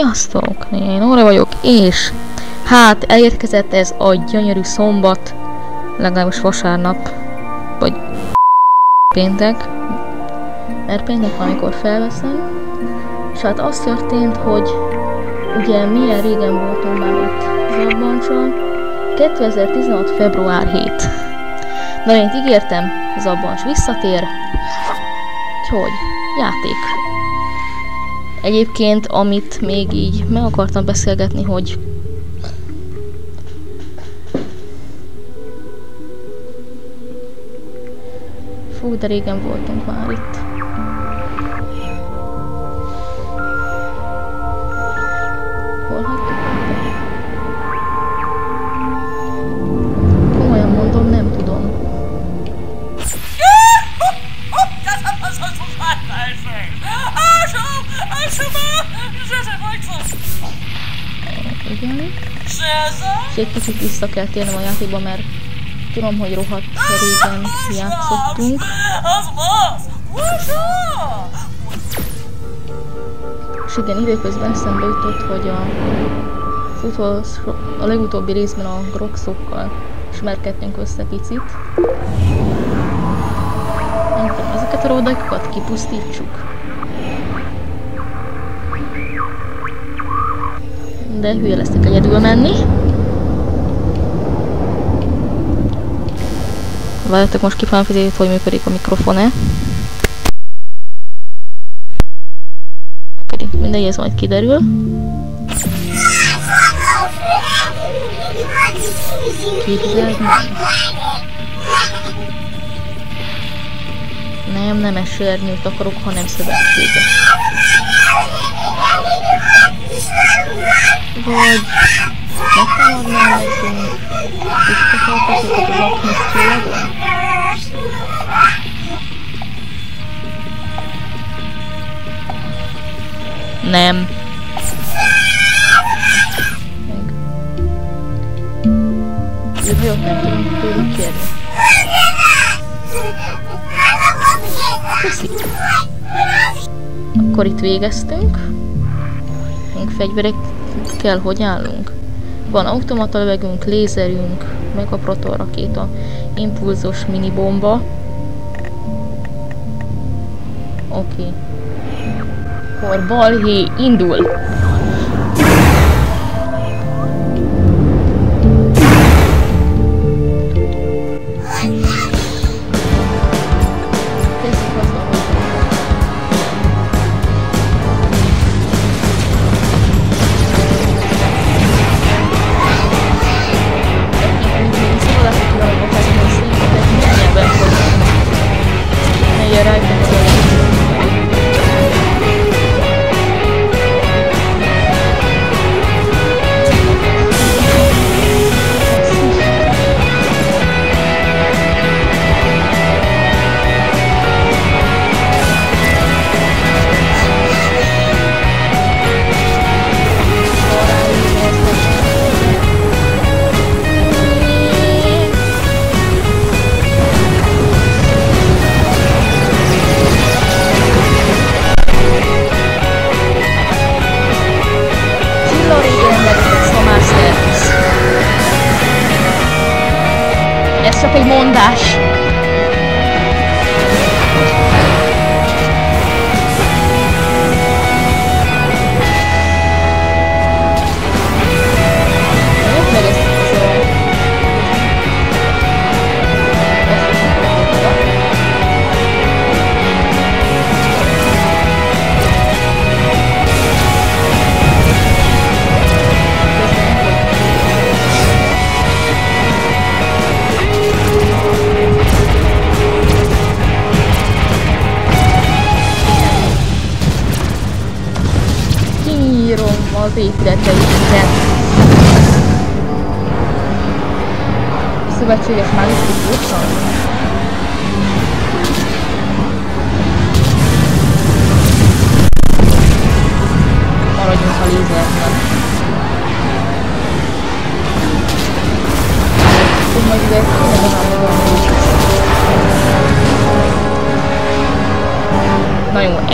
Sziasztok! Én Óra vagyok, és hát elérkezett ez a gyönyörű szombat, legalábbis vasárnap, vagy péntek, mert péntek van, amikor felveszem, és hát az történt, hogy ugye milyen régen voltunk már itt Zabbancsal, 2016. február 7. Na, én ígértem, Zabbancs visszatér, úgyhogy játék. Egyébként, amit még így meg akartam beszélgetni, hogy Fú, de régen voltunk már itt. Igen. És egy kicsit vissza kell térnem a játékba, mert tudom, hogy rohadt régen játszottunk. És igen, időközben eszembe jutott, hogy a, az a legutóbbi részben a groxokkal ismerkedtünk össze picit. Nem tudom, ezeket a ródaikokat kipusztítsuk. De hülye lesznek egyedül menni. Várjátok, most ki fogom fizetni, hogy működik a mikrofon-e. Mindegy, ez majd kiderül. Nem, nem esernyőt akarok, hanem szövetséget. Vagy megtámadnál nekünk, visszatartatok a laknis csillagon? Nem. Jövőt nem tudom tőlük kérni. Köszi. Akkor itt végeztünk. Fegyverekkel hogy állunk? Van automata lövegünk, lézerünk, meg a proton rakéta, impulzos minibomba. Oké. Okay. Akkor balhé indul.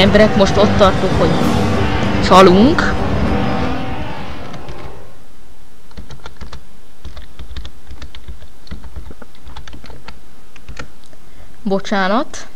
emberek, most ott tartunk, hogy csalunk. Bocsánat.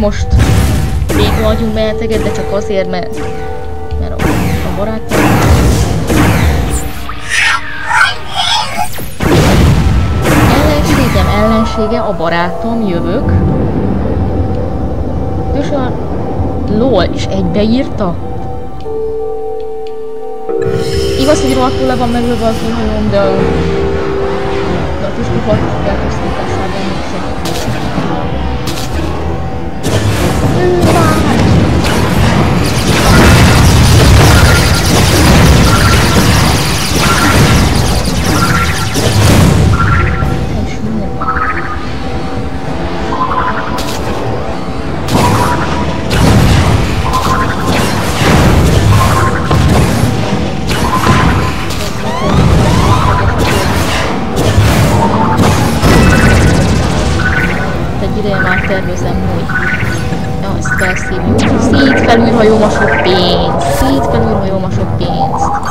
Most végül adjunk meneteket, de csak azért, mert, mert a, a barát. Ellenségem ellensége, a barátom, jövök. És a LOL is egybeírta? Igaz, hogy rohadtul le van megölve az hajóm, de. De a kis Bye. Felszívjuk. Szét felülhajom a sok pénzt! Szét felülhajom a sok pénzt!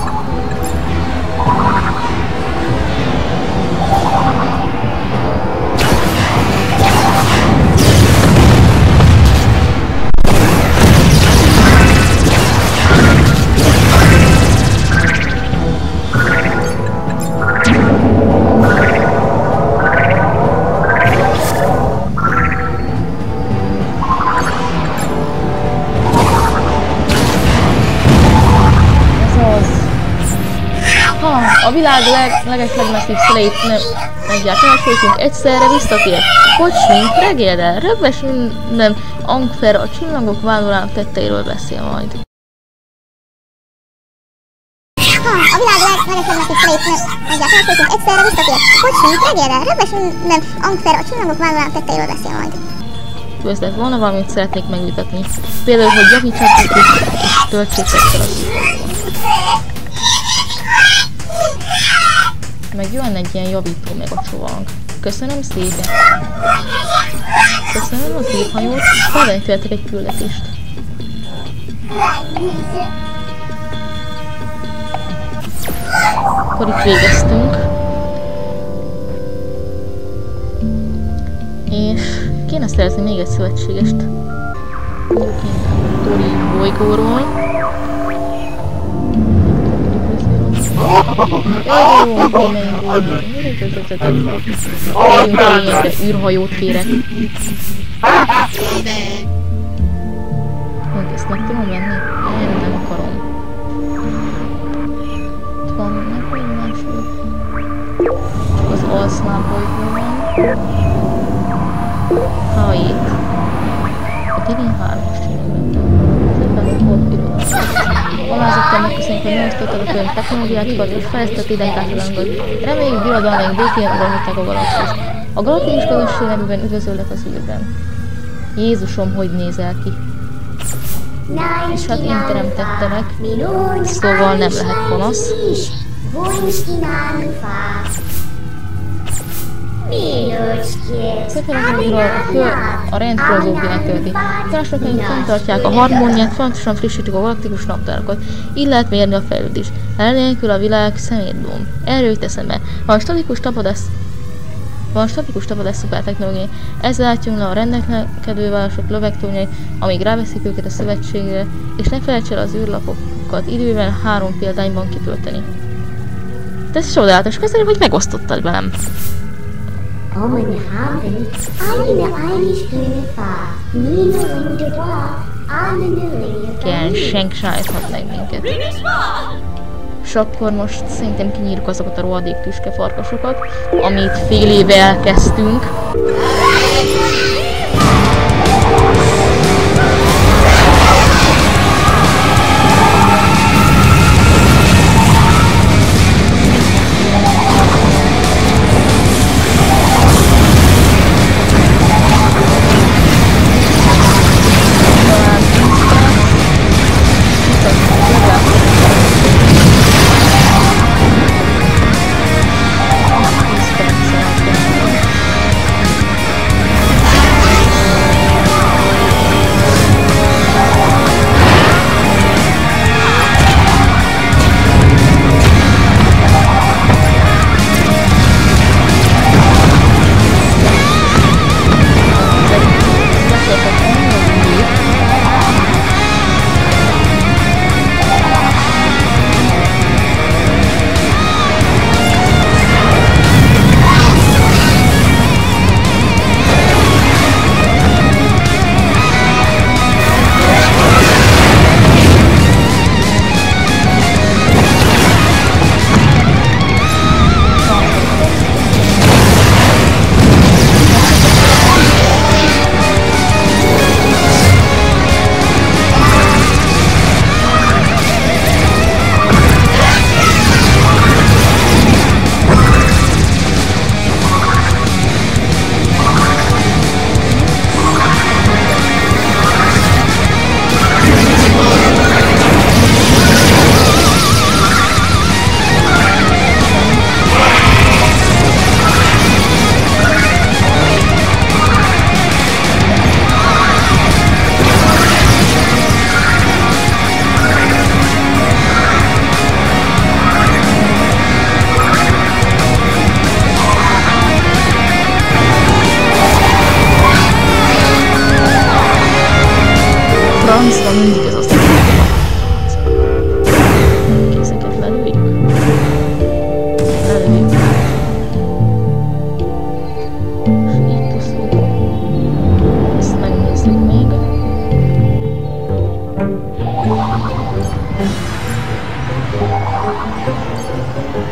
Világ leg, leges legmesszebb szüleit nem megjárt elsőként egyszerre visszatér. Kocsmink regélre, rögves minden Angfer a csillagok vállólának tetteiről beszél majd. A világ legmeresebbnek is felépne, mondják, elkészült egyszerre visszatér. Hogy sincs, megérde, rendes minden Angfer a csillagok vállalat tetteiről beszél majd. Közlet volna valamit szeretnék megvitatni. Például, hogy javítsatok és töltsétek fel az Meg jön egy ilyen javító meg a csomag. Köszönöm szépen. Köszönöm az írhajót, felvenni egy küldetést. Akkor itt végeztünk. És kéne szerezni még egy szövetségest. Tori bolygóról. Jó, űrhajót kérek. Hogy ezt meg tudom venni? Én nem akarom. Itt van meg vagy máshogy? Csak az alszlán bolygó van. Ha itt. A Divin 3-as Szépen ott volt irodalom. Alázottan megköszönjük, hogy megosztottad a könyv technológiákat és fejlesztett idejétásolankat. Reméljük birodalmaink békén uralhatják a galaxist. A galaktikus közösség nevűben üdvözöllek az űrben. Jézusom, hogy nézel ki? És hát én teremtettelek, szóval nem lehet panasz. Szépen a, föl, a rend filozófiát tölti. Társadalmaink fenntartják a harmóniát, fontosan frissítik a galaktikus naptárakat. Így lehet mérni a fejlődést. Ellenélkül a világ szemétdóm. Erről jut eszembe. Ha a statikus tapadás van statikus tapadás szupertechnológia. Ezzel látjunk le a rendelkedő városok lövegtornyai, amíg ráveszik őket a szövetségre, és ne felejts el az űrlapokat időben három példányban kitölteni. De ez csodálatos, köszönöm, hogy megosztottad velem. Igen, senki sajthat meg minket. És akkor most szerintem kinyírjuk azokat a rohadék tüskefarkasokat, amit fél éve elkezdtünk. Thank you.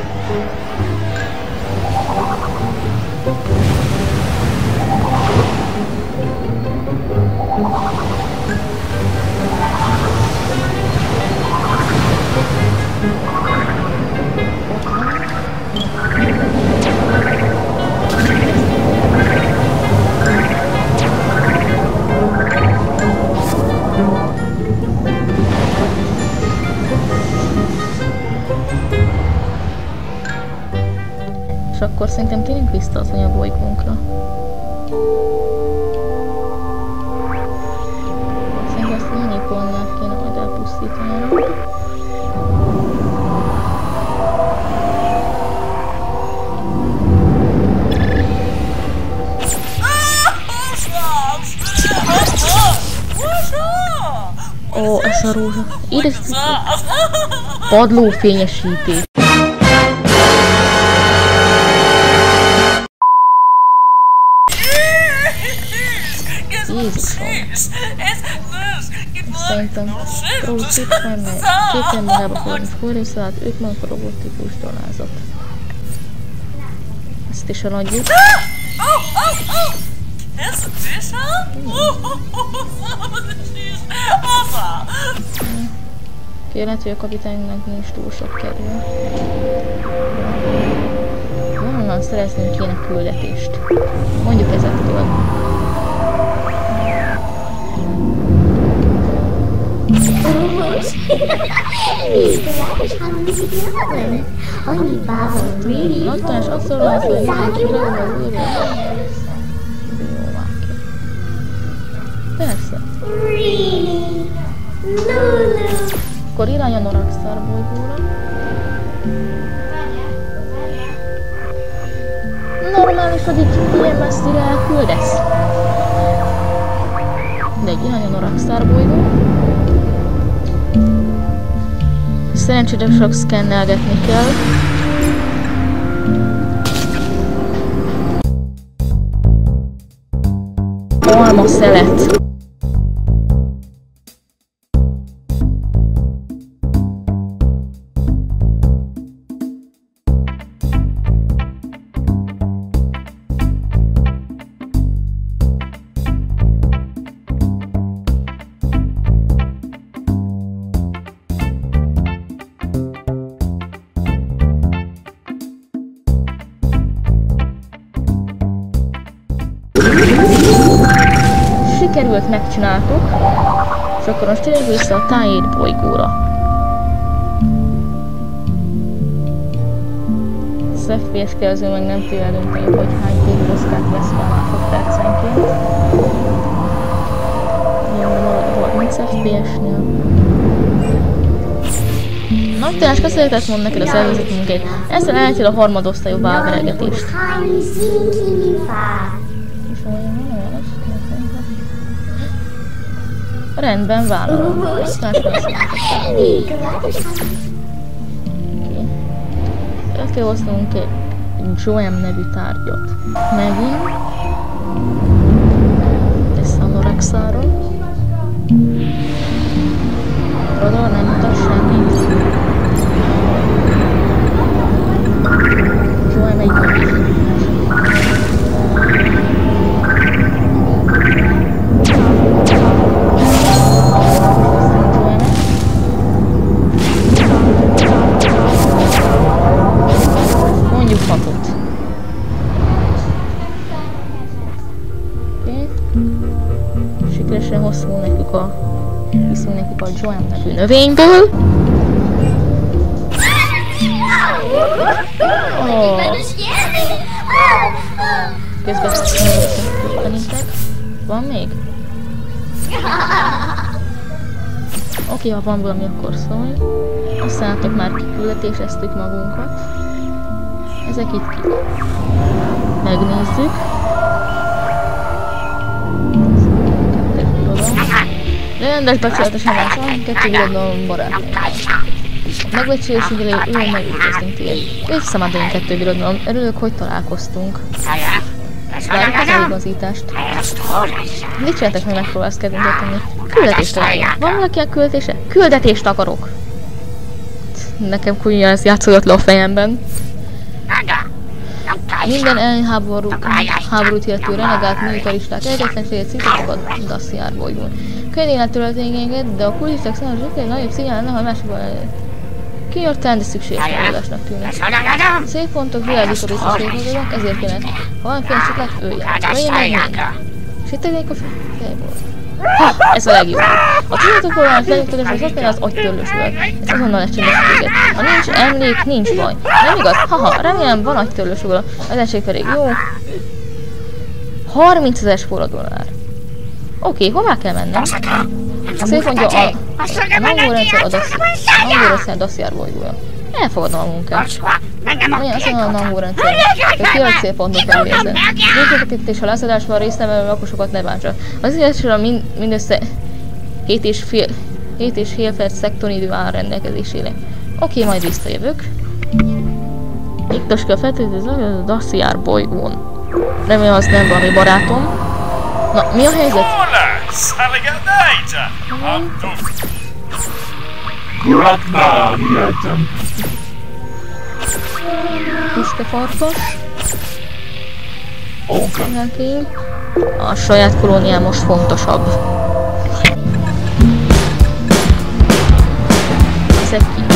Akkor szerintem térjünk vissza az anyabolygónkra. Szerintem ezt mennyi polnát kéne majd elpusztítani. Ó, ez a rózsa. Ide padlófényesítés. Két emberába forni forrészalát, ők meg a robotikus donázat. Ezt is eladjuk. Kérlek, hogy a kapitánynak nincs túl sok kerül. Valonnan szereznünk kéne küldetést. Mondjuk ezektől. Annyi bába really Lattás, azt szólom, hogy Persze. Really? Lulu. Akkor irány a Noraxar bolygóra. Normális, hogy itt ilyen messzire elküldesz. De egy irány a Noraxar bolygó. Szerencsére sok szkennelgetni kell. Alma szelet. Sikerült, megcsináltuk. És akkor most térjünk vissza a tájét bolygóra. Az FPS jelző meg nem tudja eldönteni, hogy hány tévéoszkát vesz fel másodpercenként. Jó, marad 30 FPS-nél. Naptárás köszönetet mond neked a szervezet munkát. Ezzel elhagyod a harmadosztályú válveregetést. Rendben, vállalom. El kell hoznunk egy Joem nevű tárgyat. Megint. Sikeresen hosszul nekük a viszont nekik a Joem nevű növényből. Oh, közben szerintem. Van még? Oké, ha van valami, akkor szólj. Használtok már kiküldetéseztük magunkat. Ezek itt ki. Megnézzük. Rendes becsületesen van, kettő birodalom barátnőm. Megbecsülés idejé jól megütköztünk téged. Visszamád én kettő birodalom. Örülök, hogy találkoztunk. Várjuk az eligazítást. Mit csináltak, hogy megpróbálsz kedvenket tenni? Küldetést akarok. Van valakinek küldetése? Küldetést akarok! Nekem kunya ez játszódott le a fejemben. Minden ellenháború, háborút illető renegált militaristák egyetlenséget szítettek a Daciár bolygón. Könnyű élettöröltényeket, de a kulisszák számos egy nagyobb szíján lenne, ha másokban Kinyartán, de szükséges megoldásnak tűnik. Szép pontok, világító biztosítódnak, ezért kéne. Ha van fény csak lett. Vagy meg még. És egyik a fejból. Ha, ez a legjobb. A tudatokról feljöttek, és az ott az agytörlősülök. Ez azonnal lecsendes téged. Ha nincs emlék, nincs baj. Nem igaz? Haha, remélem van agytörlősül. Az egység pedig jó. 30 ezer spóra dollár. Oké, hová kell mennem? Szép mondja a, a Nangó rendszer a Daci, a Nangó rendszer Daciár bolygója. Elfogadom a munkát. Milyen mondom a Nangó rendszer, hogy ki a célpontot elvérzem. Végzeteket és a leszadásban részlevelő lakosokat ne bántsa. Az illetve mind, mindössze 7 és fél, 7 és fél perc szektoridő áll rendelkezésére. Oké, majd visszajövök. Iktaska feltétlenül a Daciár bolygón. Remélem az nem valami barátom. Na, mi a helyzet? Raknál hihetem. Puskafarkas. Oka. Neki. A saját kolóniám most fontosabb. Szed ki.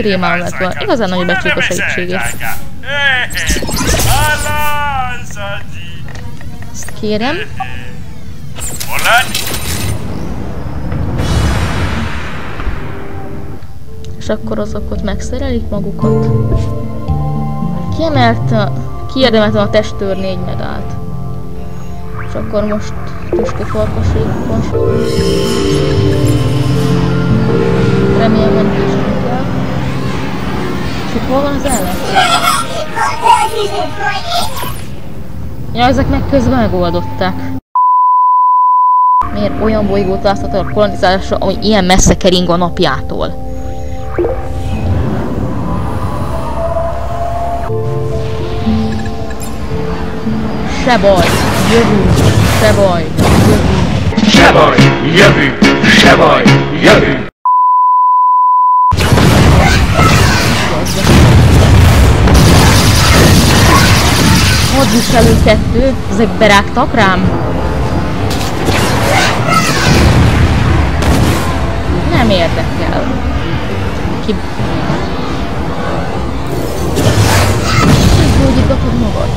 Rémálomát van. Igazán nagy becsük a segítségét. Ezt kérem. És akkor azok ott megszerelik magukat. Kiemelt, kiérdemelten a testőr négy megállt. És akkor most tüske farkasékon. Remélem el. És itt hol van az ellenség? Ja, ezek meg közben megoldották. Miért olyan bolygót választottak a kolonizálásra, ami ilyen messze kering a napjától? Se baj, jövünk, se baj, jövünk. Se baj, jövünk! Se baj, jövünk! Kettő, ezek berágtak rám? Nem érdekel. Ki... Gyógyítgatod magad?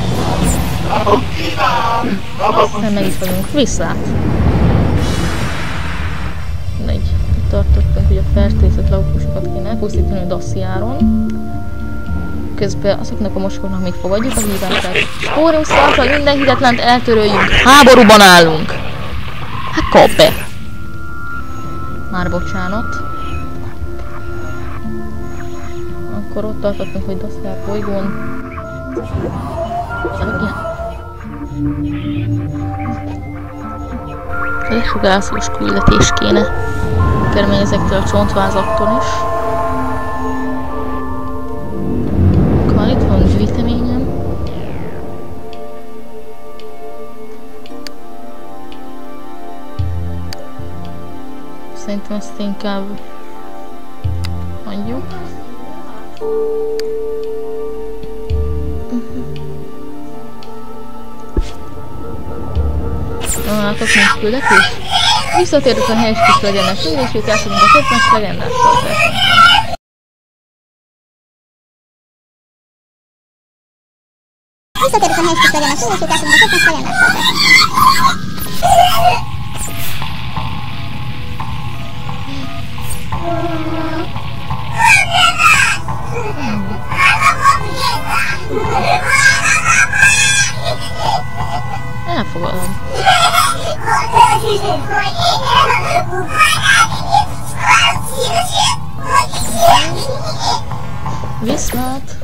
Aztán meg is vagyunk. Viszlát! Itt tartottunk, hogy a fertőzött lakosokat kéne elpusztítani a dassziáron. Közben azoknak a moskornak még fogadjuk a hívását. Spórius hogy minden hidetlent eltöröljünk. Háborúban állunk. Hát kap be. Már bocsánat. Akkor ott tartottunk, hogy Dasszár bolygón. Lesugárzós küldetés kéne. Kermény ezektől a csontvázaktól is. Ezt inkább hagyjuk. Nem látok nincs küldetés? Visszatérünk a helyes kis legendás és itt játszunk a fitness legendás tartásunkon. Visszatérünk a helyes kis legyen a szó, és itt átadunk a fitness legendás tartásunkon. Elfogadom. Viszlát!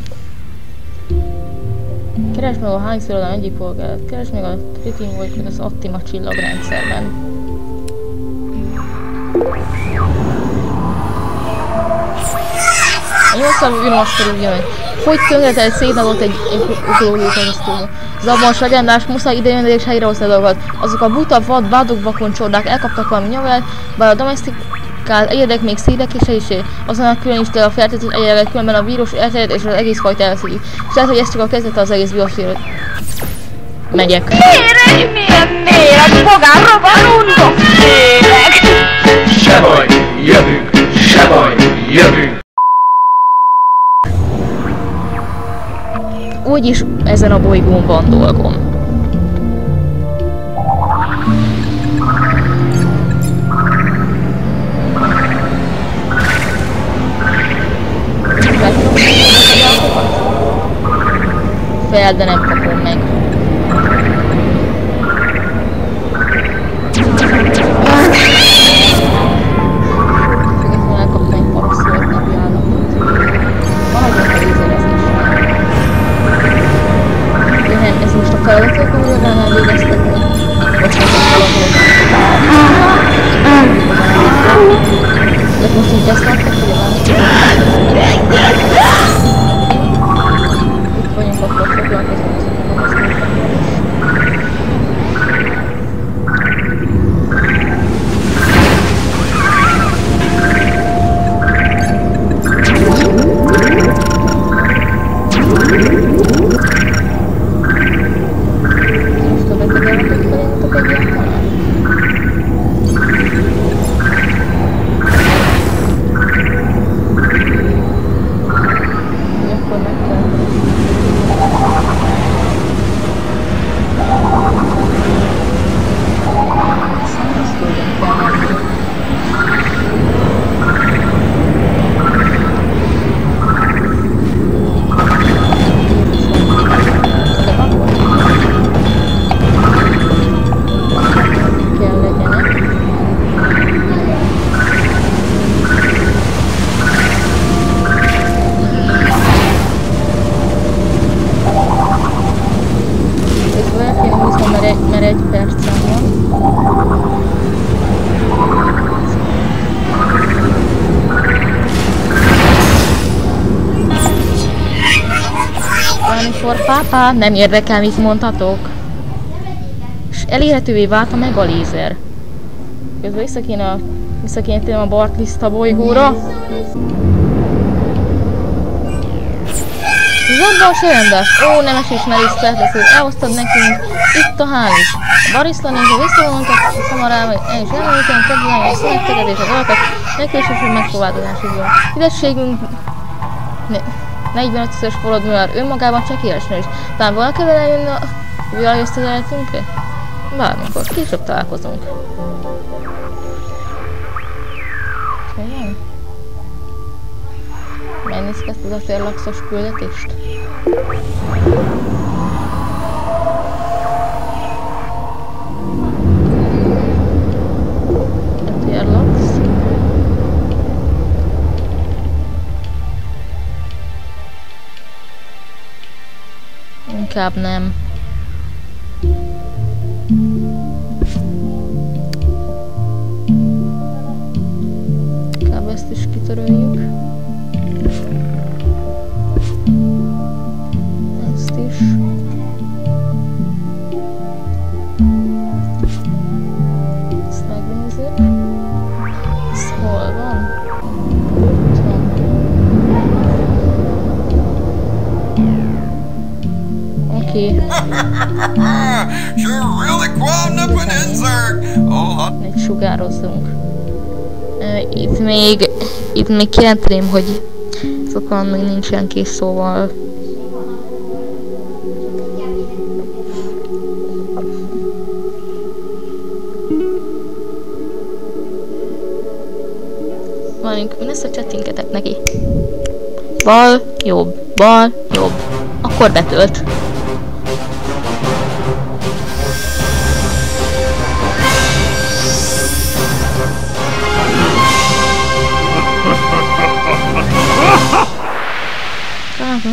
Keresd meg a Heinz irodalom egyik polgárat. Keresd meg a Tritin vagy az Optima csillagrendszerben. A nyolcszavú űrmaster úgy jön. Hogy tönkretelt szétnazott egy, egy ugróló keresztül. Az abban legendás muszáj idejönni és helyrehozni a dolgokat. Azok a buta vad vádok vakon csordák elkaptak valami nyavát, bár a domestikált egyedek még szívek és is azon a külön is a fertőzött egyedek, különben a vírus elterjed és az egész fajta elveszítik. És lehet, hogy ez csak a kezdete az egész biosféra. Megyek. Miért, milyen méret, fogán rovarundok félek! Se baj, jövünk! Úgyis ezen a bolygón van dolgom. Fel, de nem kapom nem, ez most a feladatok, amiről már végeztek el? Most Nem érdekel, mit mondhatok. És elérhetővé vált a megalézer. Közben vissza kéne, vissza kéne a Bartlista bolygóra. Se rendes. Ó, nemes ismerés szertesző. Elhoztad nekünk. Itt a ház. A bariszlanénk, a visszavonultak, a kamarával, el is elmondtam, kedvelem, a szöveteket és az alakat, legkésőbb van. Fidességünk ne- 45-ös forradalmi már önmagában csak élesnő is. Talán valaki vele jönne a villaj összezeletünkre? Bármikor, később találkozunk. Tényleg? Az a férlaxos küldetést? Inkább nem. You're really qualm up. Oh, Itt még, itt még kijelenteném, hogy sokan még nincsen kész, szóval Valamink, mi lesz a neki? Bal, jobb, bal, jobb. Akkor betölt. Meg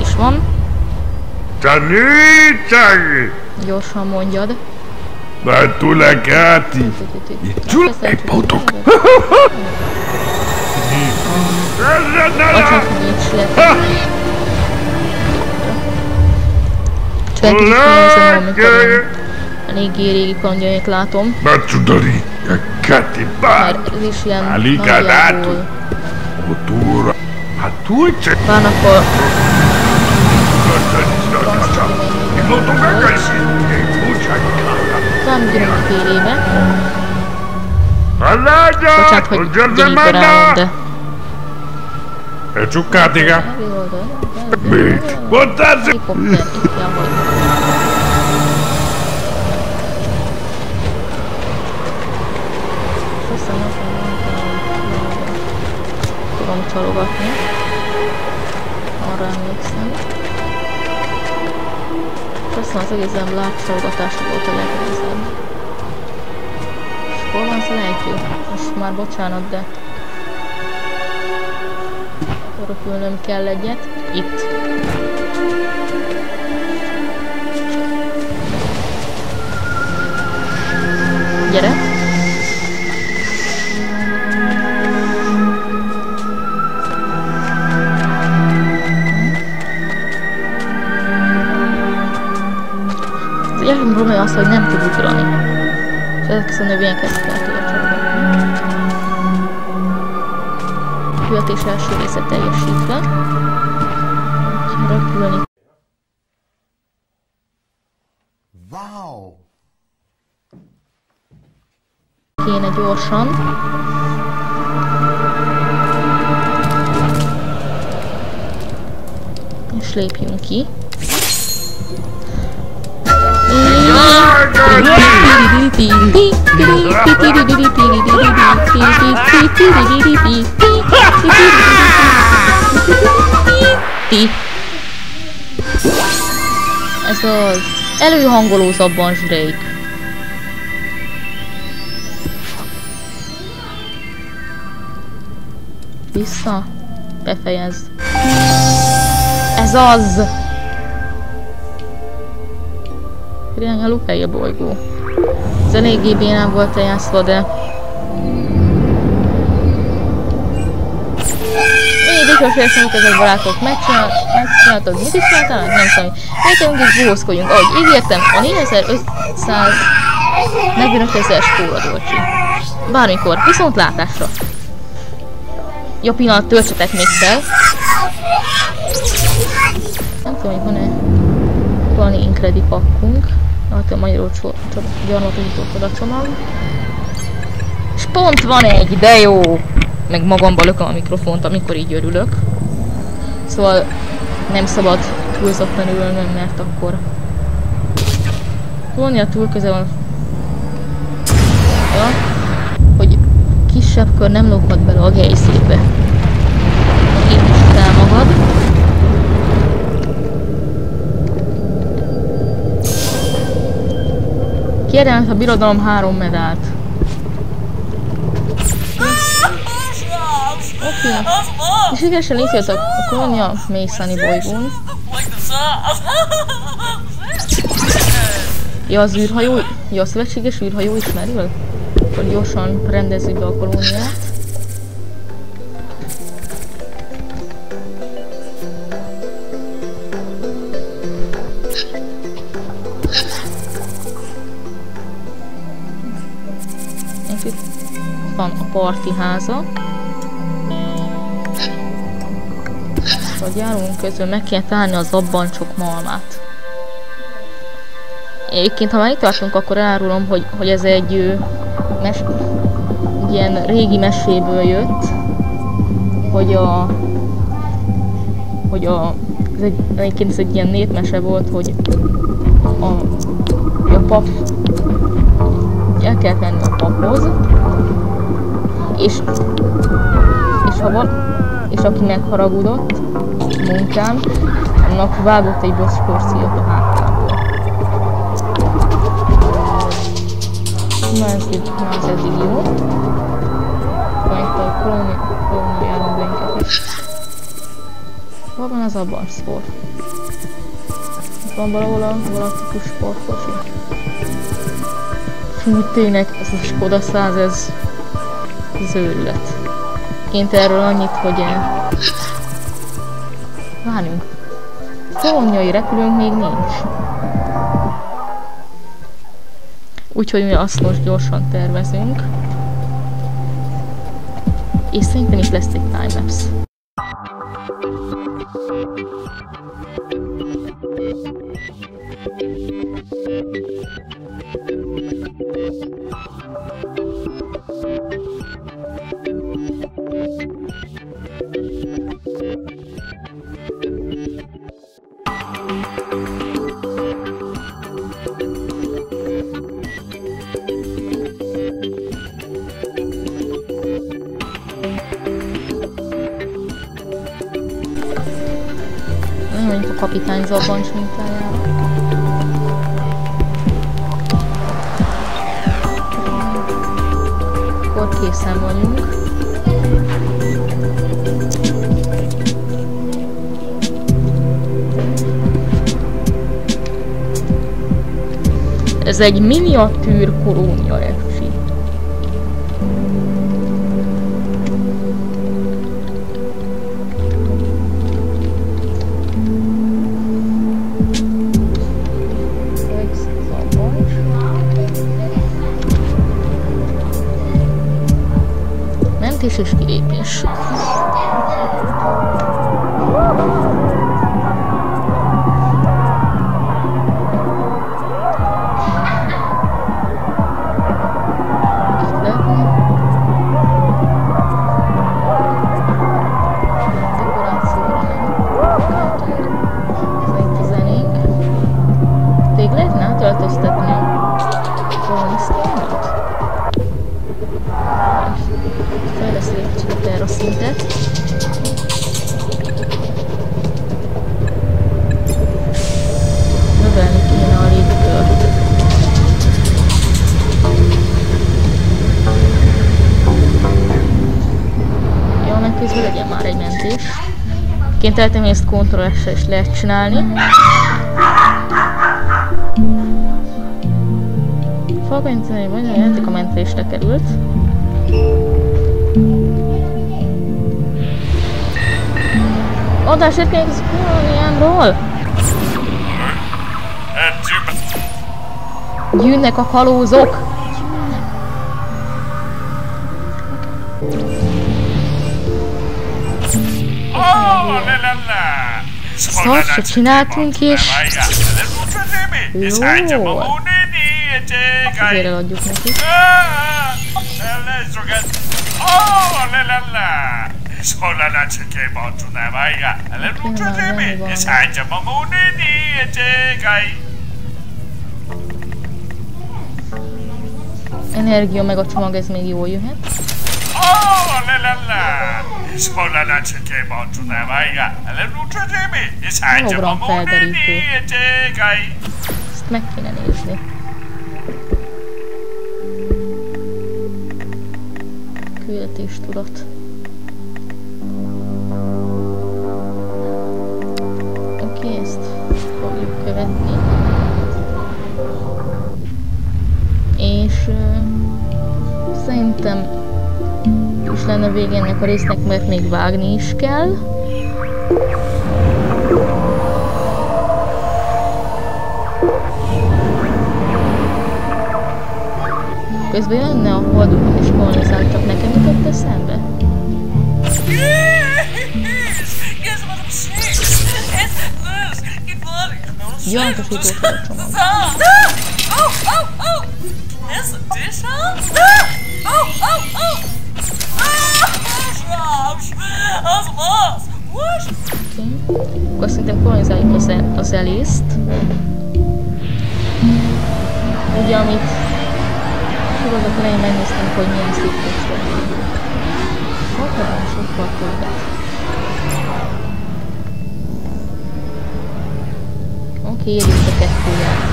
is van. Tanítani! Gyorsan mondjad. Már tulekati! Egy botok! Acsak nincs lett. Csak is nézem, amikor eléggé régi kalandjaink látom. Matsudori! Kati! Mert ez is ilyen nagyjából Otura! Hát túlcse! vannak a Ilotto megeszi! Egy búcsájkára! talán ugyanúgy fél éve. Halágya! Bocsánat, hogy ugyanígy darálom, de... E! Elő oldal. Mit? Mondtál? Helikopter, itt kell, hogy... csalogatni. Arra emlékszem. Köszönöm, az egészen lábcsalogatása volt a legnehezebb. És hol van az a lejtő? Most már bocsánat, de... Örökülnöm kell egyet. Itt. Gyere. Egyetlen probléma az, hogy nem tud ugrani. És ezek a növényeket fel tudja. Küldetés első része teljesítve. Röpülni Wow. kéne gyorsan. És lépjünk ki. Ez az előhangoló zabban zsrejk. Vissza. Befejez. Ez az! Irány a Lukai a bolygó. Ez eléggé bénán volt eljátszva, de... Mindig a félszemük ezek barátok. Megcsinál, megcsináltad, mit is csináltál? Nem tudom. Elkezdünk és bózkodjunk. Ahogy ígértem, a 4545 ezer skóra dolcsi. Bármikor, viszont látásra. Jó pillanat, töltsetek még fel. Nem tudom, hogy van-e valami inkredi pakkunk. A magyarul gyarmatosított a csomag. És pont van egy, de jó! Meg magamba lököm a mikrofont, amikor így örülök. Szóval nem szabad túlzottan ülnöm, mert akkor... Volnia túl közel van. Ja, hogy kisebb kör nem lóghat bele a gejszébe. Kierdemelt a birodalom három medált. Oké. Okay. És sikeresen jött a, a kolónia Mészani bolygón. Ja, az űrhajó, ja, a szövetséges űrhajó ismerül? Akkor gyorsan rendezzük be a kolóniát. Parti háza. Hogy járunk közül meg kell találni az abbancsok malmát. Egyébként, ha már itt tartunk, akkor elárulom, hogy, hogy ez egy mes, ilyen régi meséből jött, hogy a hogy a ez egy, egyébként ez egy ilyen népmese volt, hogy a, a pap el kellett menni a paphoz, és, és ha van, és aki megharagudott munkám, annak vágott egy boszporciót a hátából. Na ez, na ez eddig jó. Van itt a kolóni- kolóniáról bennünket is. Hol van az abban sport? Itt van valahol a galaktikus sportkocsi. Fú, tényleg, ez a Skoda 100, ez, ez őrület. Ként erről annyit, hogy várjunk. Kolonjai repülőnk még nincs. Úgyhogy mi azt most gyorsan tervezünk. És szerintem itt lesz egy timelapse. Nem mondjuk a kapitány zabbancs mintájára. Ez egy miniatűr kolónia szabadság. Mentés és kilépés. Hogy ezt ctrl is lehet csinálni. Falkanyítani, vagy a játék a mentésre került. Adás érkezik az kolóniámról! Jönnek a kalózok! Szart se csináltunk, és Jó! Jó. azért eladjuk neki. Energia meg a csomag, ez még jól jöhet. Oh, la la la! Solana cike bantuna vaya. Ale nutra demi. Esaja Hologram mamune ni felderítő. ejegai. Ezt meg kéne nézni. Küldetés tudat. Vége ennek a résznek, mert még vágni is kell. Közben jönne a holdokat és kolonizáltak, nekem jutott eszembe? No Gyanúsító a csomag. Oh, oh, oh! That's a dish, huh? Raj! That's a loss! What? Oké. Akkor szerintem kolonizáljuk az, el, az elészt. Ugye, amit sorozat elején megnéztem, hogy milyen szép testek. Sokkal, sokkal többet. Oké, érjük a kettőjel.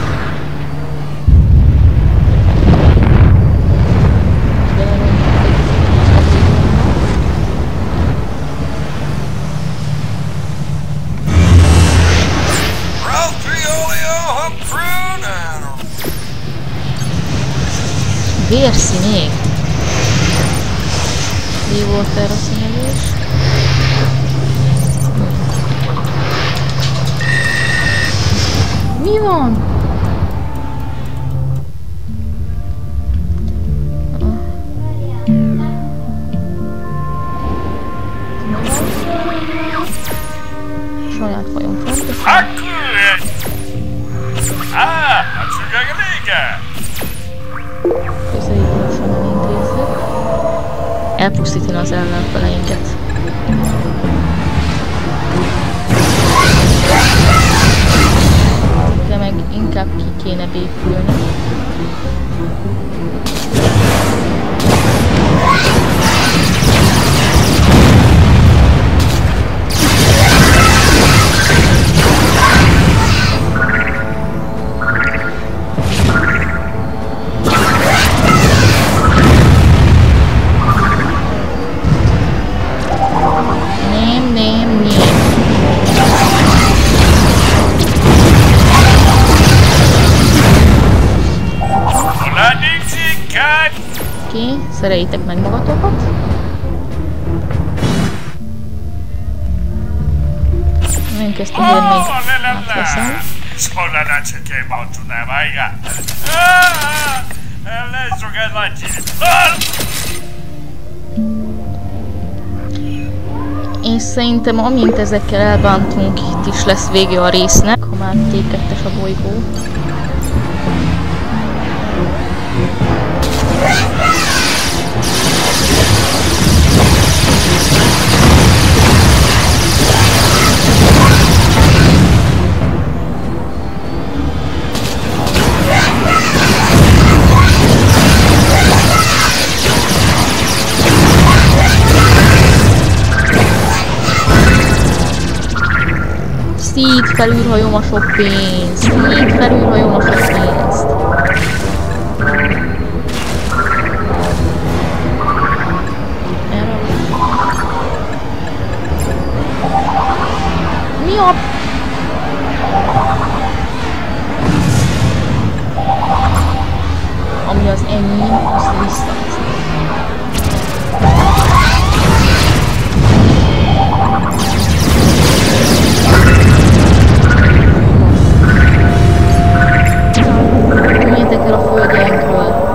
Vérszínék. Mi volt erre a színezés? Mi van? Elpusztítani az ellenfeleinket. De meg inkább ki kéne békülni. Malo tu ne vajga. Ah, Le so ga lači. És szerintem amint ezekkel elbántunk, itt is lesz vége a résznek, ha már T2-es a bolygó. Szíd felülhajom a sok pénzt. Szíd felülhajom a sok pénzt. Mi a... Ami az enyém, azt vissza. Menjetek el a földjeinkről.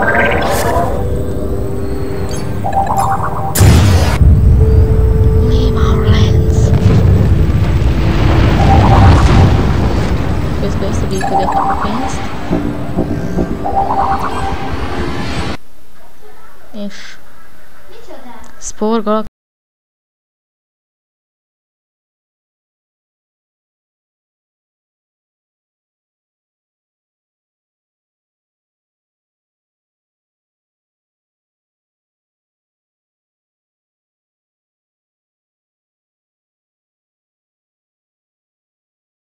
Közben összegyűjtögetjük a pénzt. És... Spore